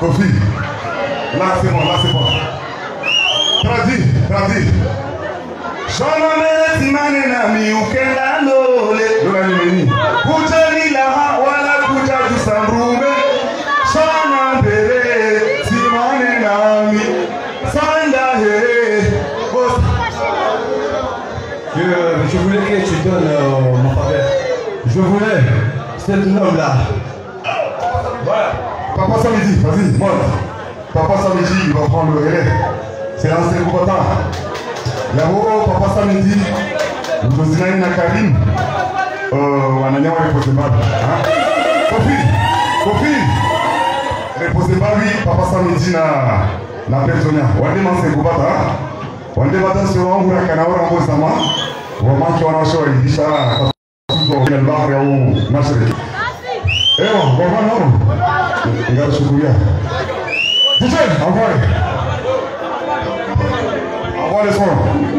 Kofi. Là, c'est bon, là, c'est bon. Traduit, traduit. Shonome simane nami ukenda lole Lola nimeni Kuja nilaha wala kuja jisamrume Shona mbele simane nami Sanda he Je, voulais que tu donnes euh, mon faveur. Je voulais cet homme-là. Vas-y, monte Papa Samedi, il va prendre le relais. C'est l'ancien combattant Yabo Papa Samedi. Mdozinani na Karim euh, wananyama repose mbabi hein? Kofi Kofi repose mbabi Papa Samedi na na Petronia wande kubata hein? wande bata sio wangu na kanaora mbozama wamaki wanaoshawaidisha tuzo ya bahari au mashariki Ewa, kwa Ega sukuya. Dije, afuera. Afuera es uno.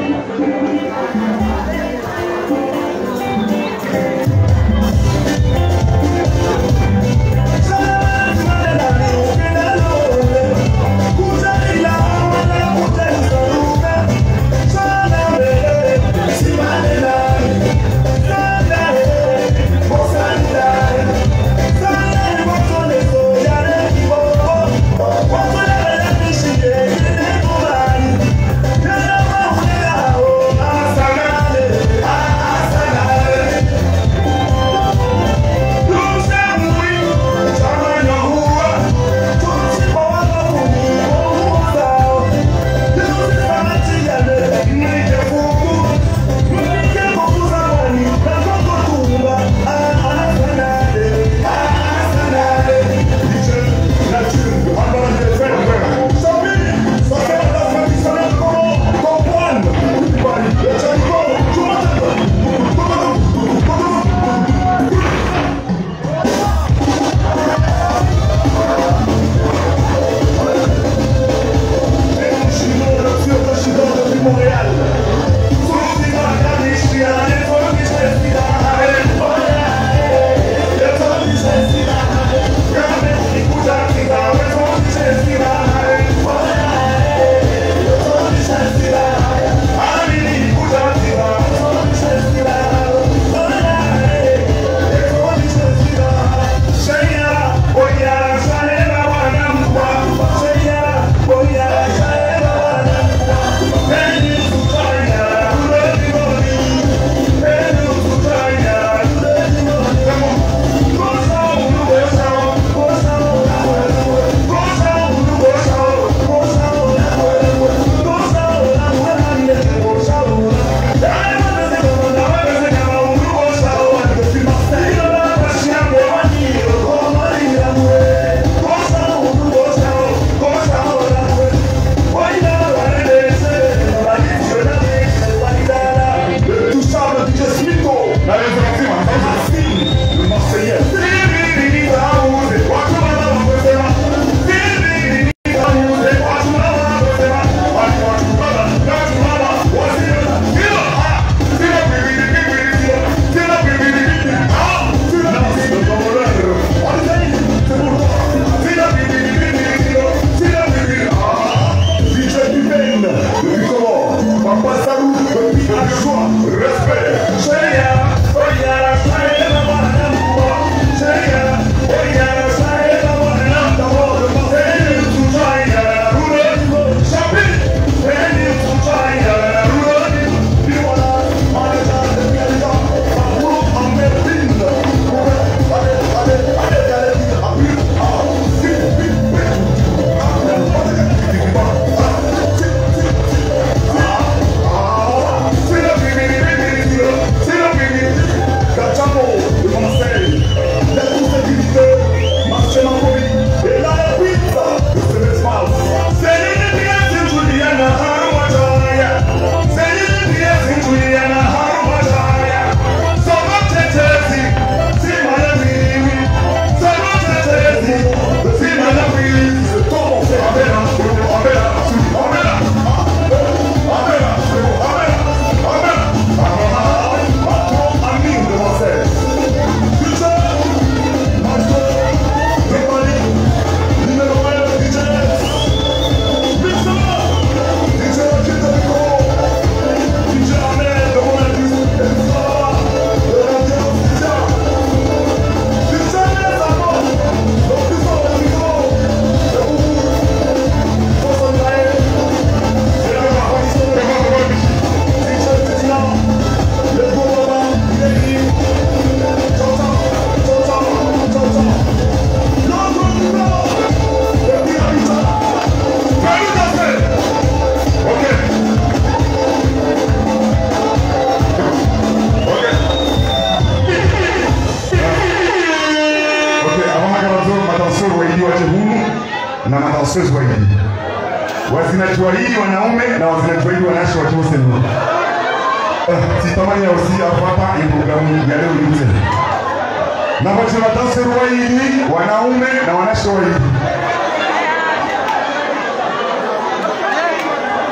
Wanaume na wanawake wawili.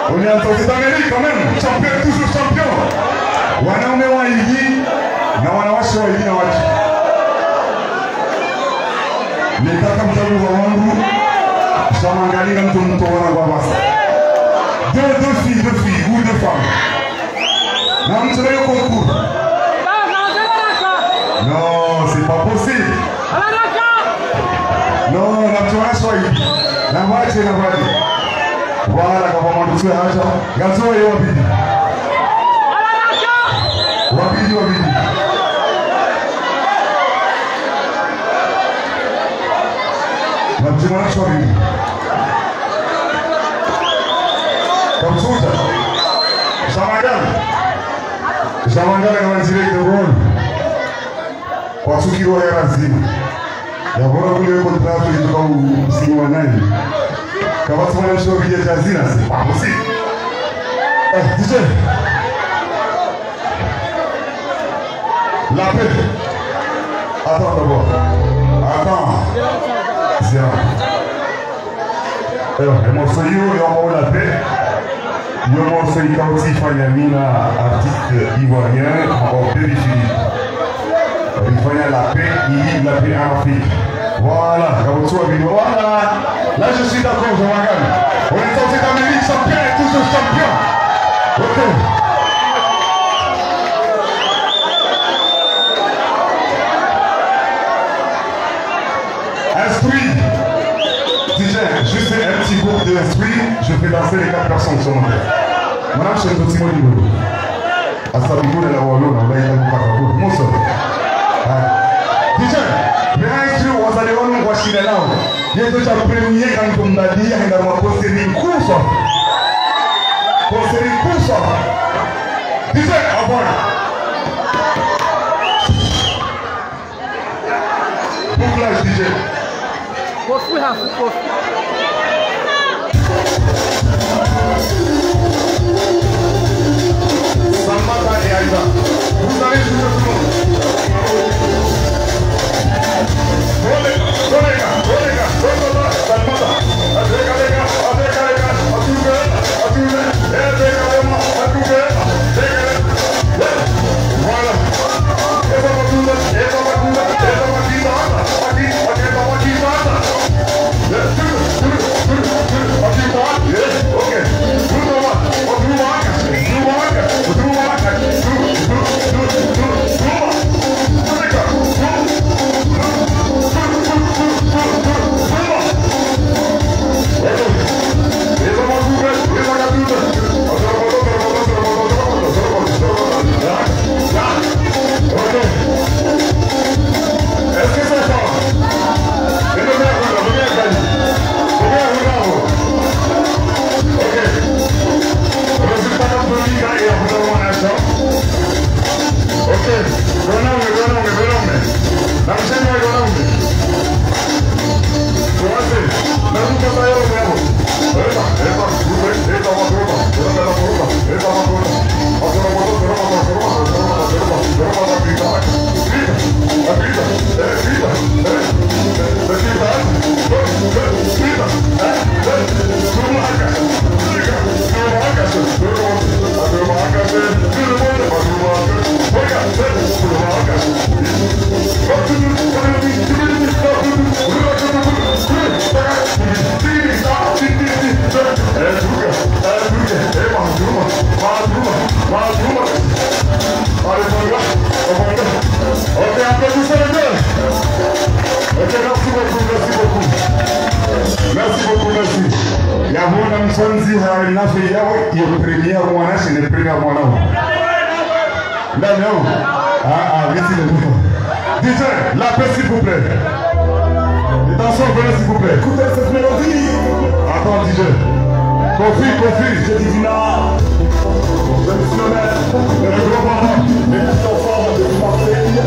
On est en Tanzanie quand même, champion toujours champion. Wanaume wawili na wanawake wawili na watu. Nitaka mtaguwa wangu Shamangaliga mtu mtu wana kwa basa. Deux, deux filles, deux filles, ou deux femmes. Na mtu leo kamati inakuwaje? Wala kwa pamoja sio hata gazoe ya wabidi Wabidi wabidi. Na mtimanisho wabidi. Kamsuta. Samangana. Samangana kama zile kidogo. Kwa tukio ya lazima. Ya bora kule yuko tatu kutoka msingi wa nani? Kama tumana show vile cha zina si pas possible. Eh, DJ. La paix. Attends d'abord. Attends. Zia. Eh, le morceau yo, yo, la paix. Yo morceau ikauti fanya mina artiste ivoirien encore Baby Philippe. Alifanya la paix, il la paix en Afrique. Voilà, Kabutsua Bino. Voilà. Là je suis d'accord, je regarde. On est censé d'Amérique champion et toujours champion. Ok. Instruit. DJ, juste un petit groupe d'instruits, je fais danser les quatre personnes sur mon. Madame, je un petit mot du boulot. Asabikuna na walona unaita kukaka kule. Muso. DJ, bien instruit wazali wangu kwa shida lao. yesu cha kupiri yeye kan kumdadia ndio makosiri kuso kosiri kuso dice abona Pourquoi je disais Pourquoi Pourquoi Sambata et Aïda. Vous allez jouer tout le. Every Come on. Premier premier mwanao. Ndani yao. Ah ah, vite le tout. DJ, la paix s'il vous plaît. Attention, venez s'il vous plaît. Écoutez cette mélodie. Attends, DJ. Kofi, Kofi. Je dis Dina. Je me suis nommé le gros parent. Les petits enfants de Marseille.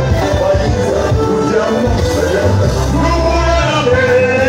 Valise, Loudiane, Nous voilà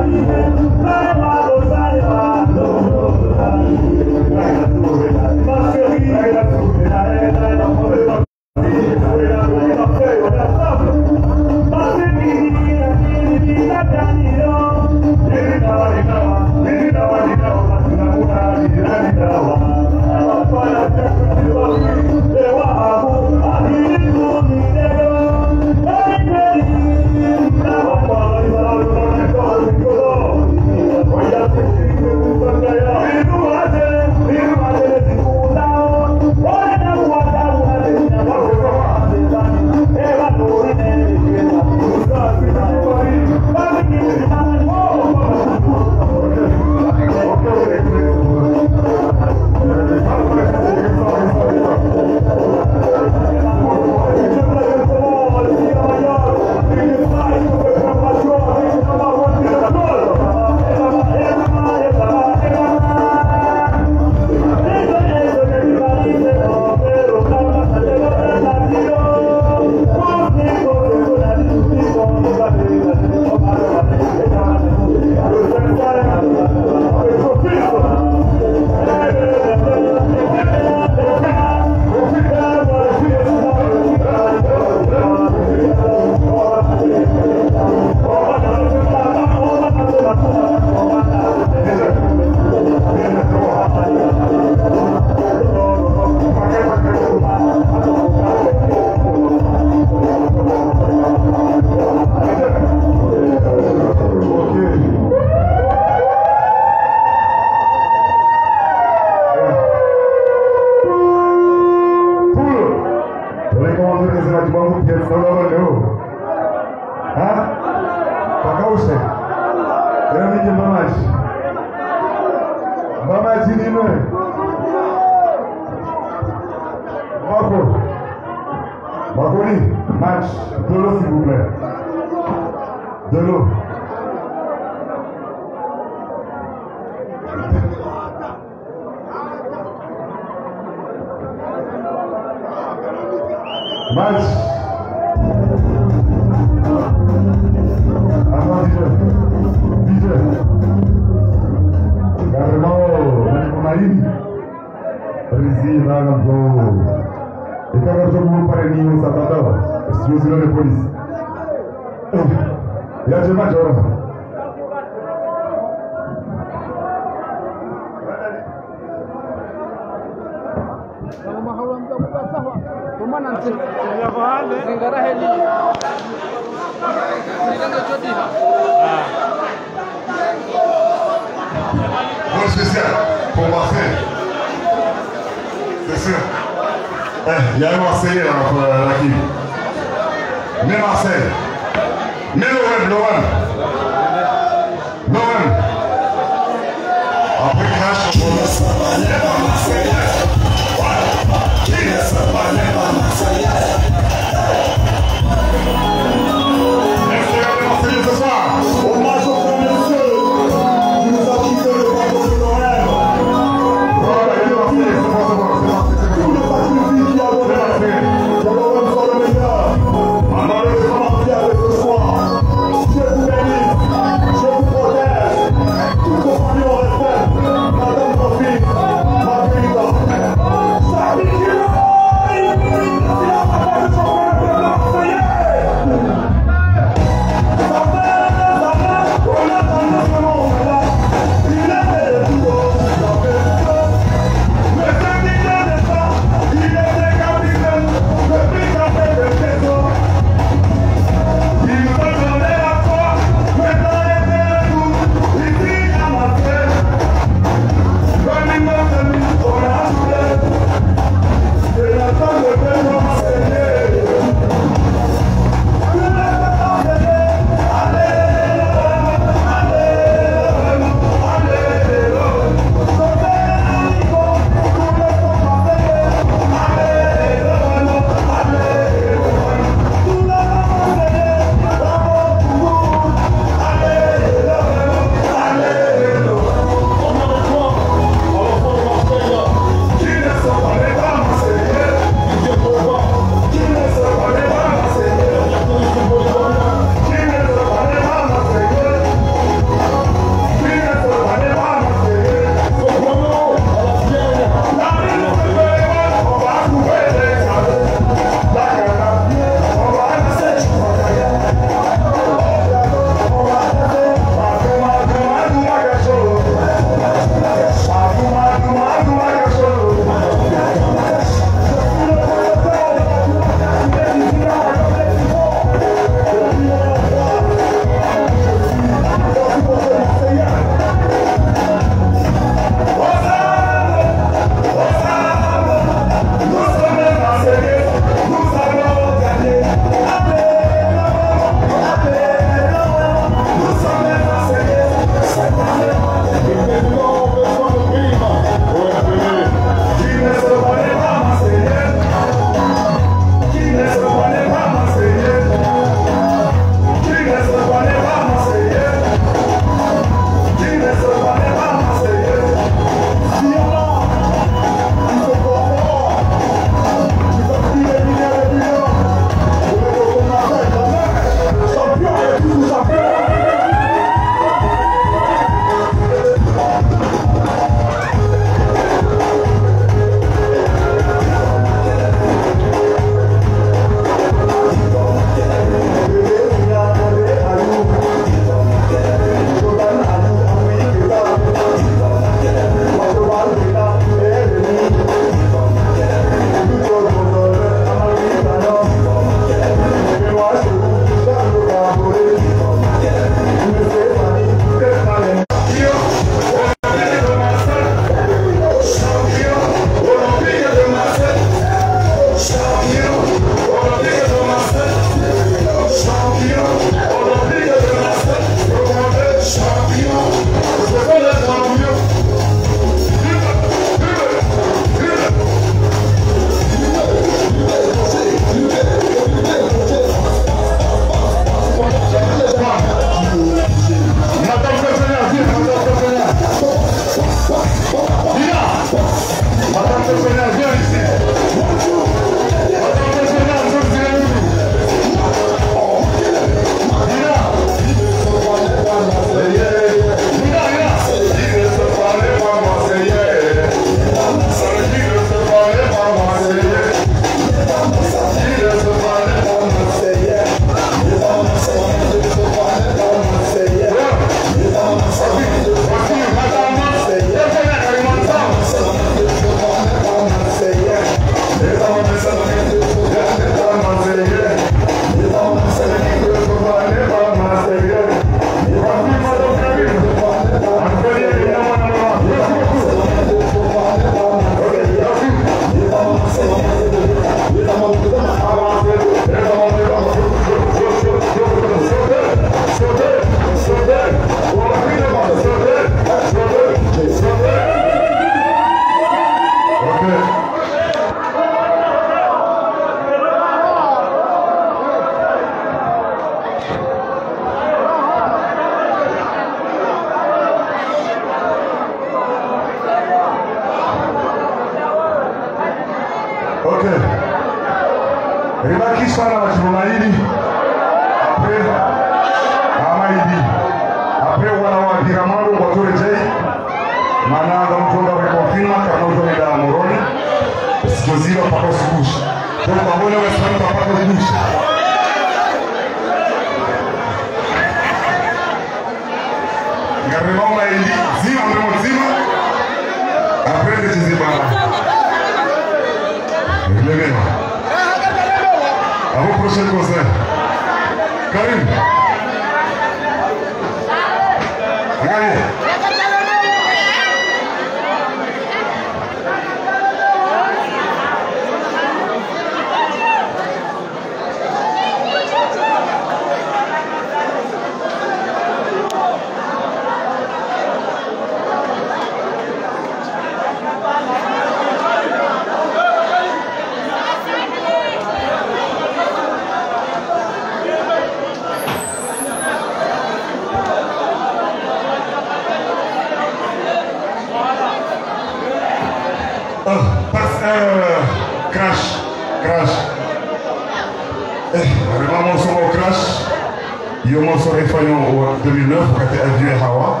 en 2009 kati Adieu Hawa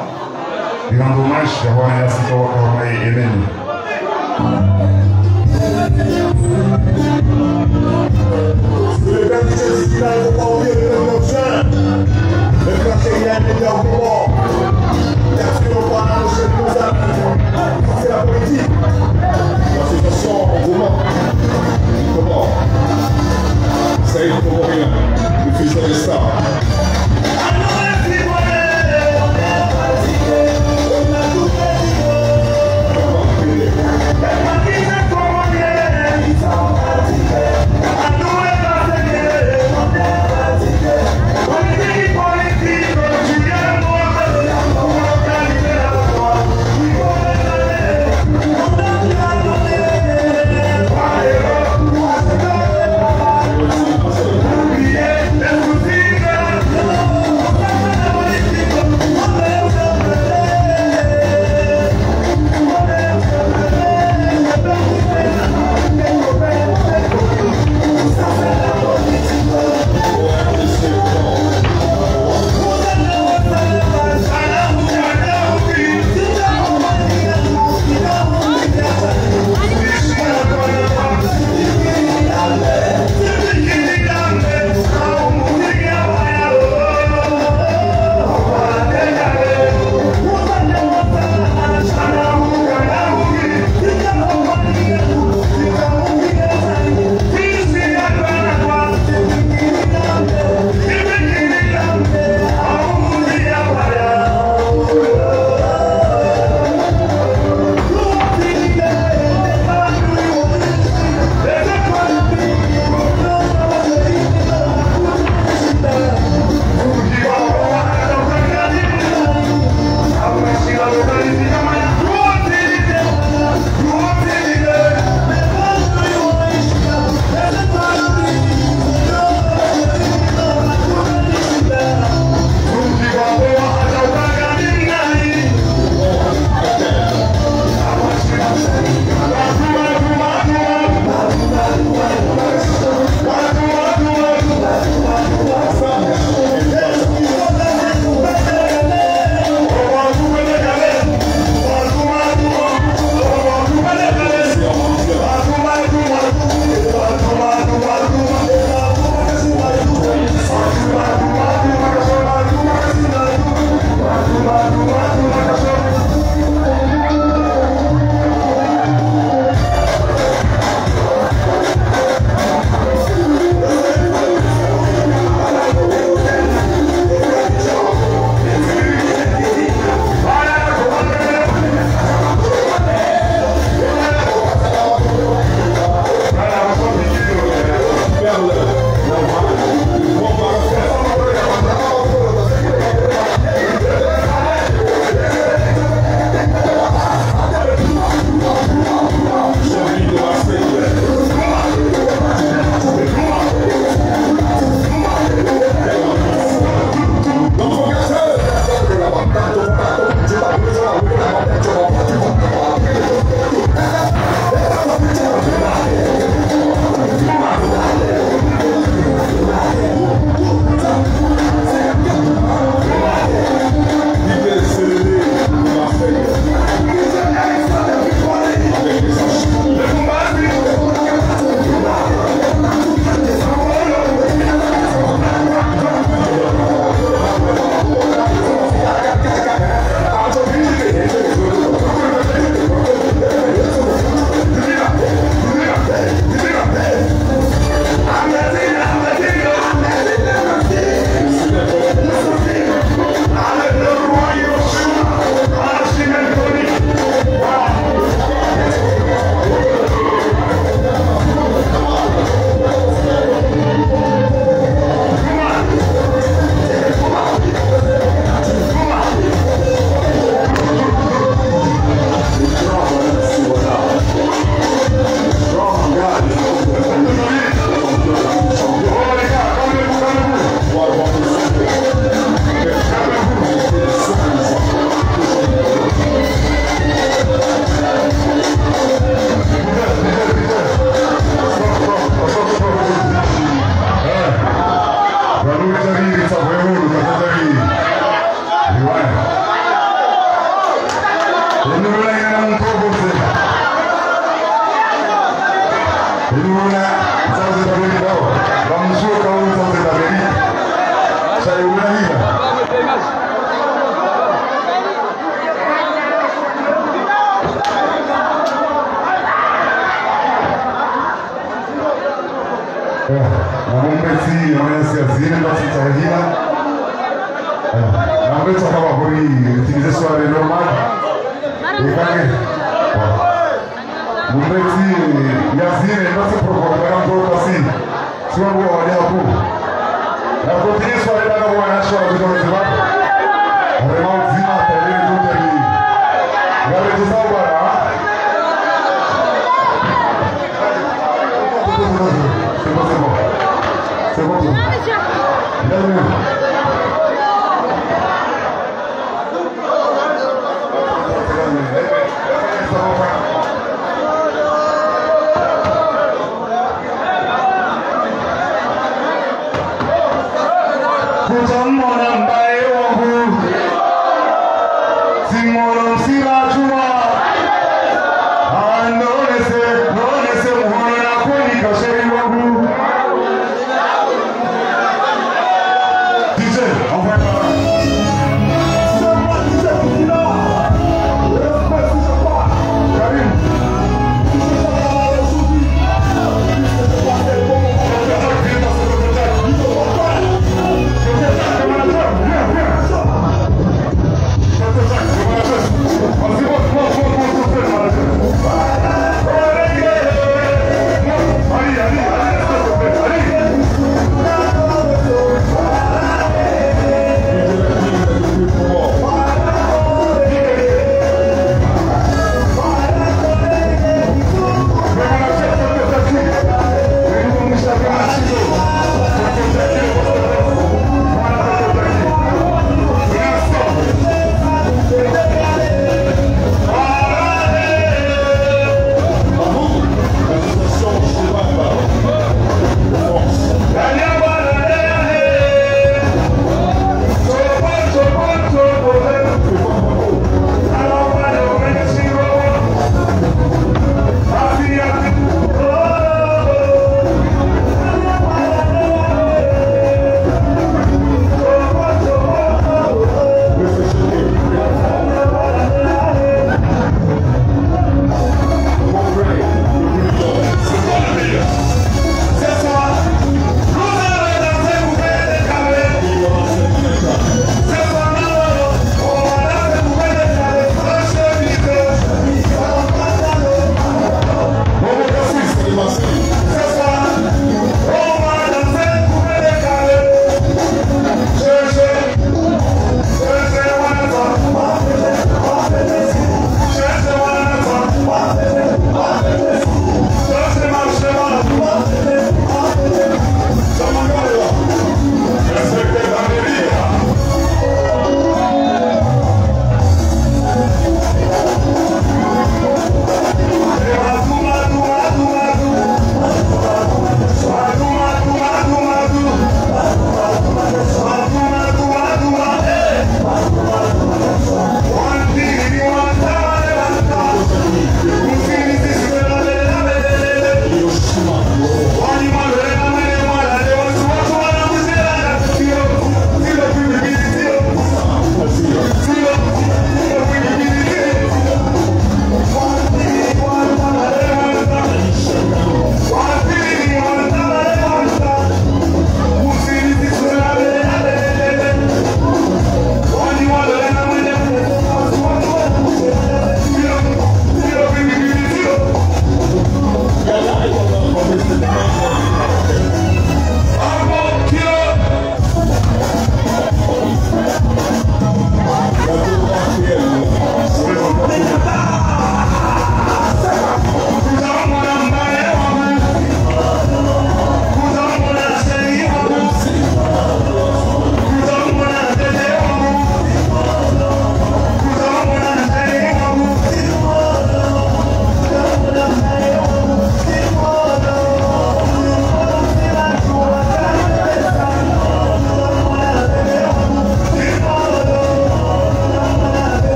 di rendre hommage ya Bwana Yesu kwa karama yake. Amen. La. La situation, comment Comment Ça Agora edição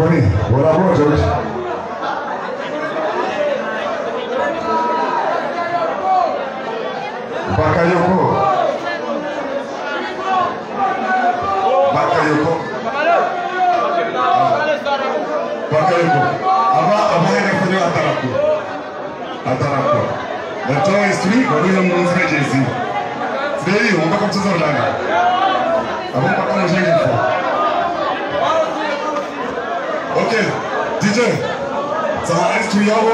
for me. What I want, church. Bakayoko. Bakayoko. Bakayoko. Aba abahera a atarako. Atarako. Natoa history kwa vile mwanzo jezi. Sasa hiyo mpaka mchezo ndani. Hapo mpaka mchezo yao.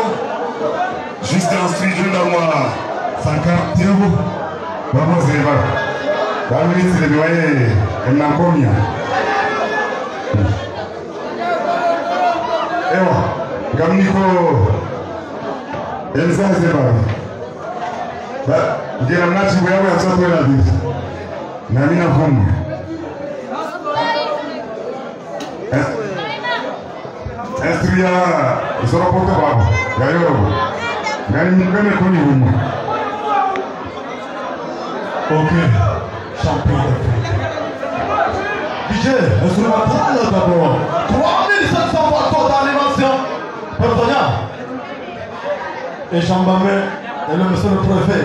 Juste instru junda mwa Sankar Tiago. Vamos a ver. Dami sile biwaye mnakomia. Ewa, gamniko Elsa Zeba. Ba, ngina mnachi bwawe ya tsapo na bifu. Na mimi na komu. Instru gayo gayi mu gane ko ni mu okay champion DJ esuru ma ta la da bro 3500 watts d'animation partenaire et chambamé et le monsieur le préfet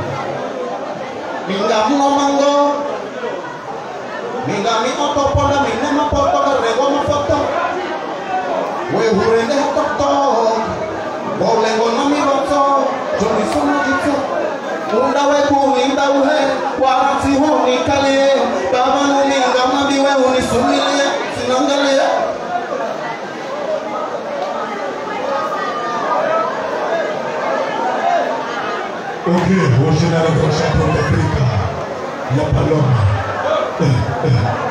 minga mno mango. Minga mi oto pola minne ma poto ka rego ma poto we hurende toto bolengo na mi boto joni sona jito unda we ku minda uhe warati hu ni kale baba mi, minga ma bi we uni sumile sinangale Okay, we'll see that on the lọ́pọ̀lọpọ̀.